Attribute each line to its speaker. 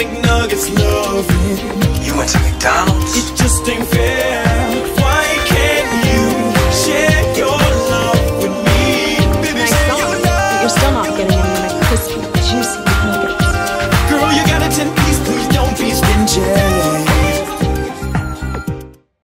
Speaker 1: McNuggets love it.
Speaker 2: You went to McDonald's?
Speaker 1: It just ain't fair. Why can't you share your love with me? Baby, share your love.
Speaker 3: You're still not getting any of my crispy, juicy McNuggets.
Speaker 1: Girl, you got a 10 piece, please don't be stingy.